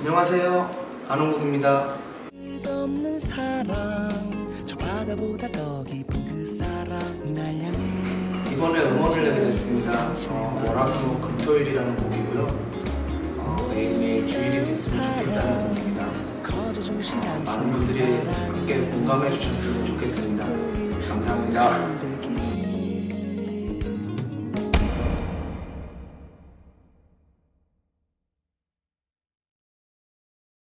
안녕하세요. 안홍국입니다. 끝없는 사랑 저 바다보다 더 깊은 그 사랑 날 향해 이번에 음원을 내게 됐습니다. 어, 월화수목 금토일이라는 곡이고요. 어, 매일매일 주일이 됐으면 좋겠다는 곡입니다. 어, 많은 분들이 함께 공감해 주셨으면 좋겠습니다. 그 감사합니다.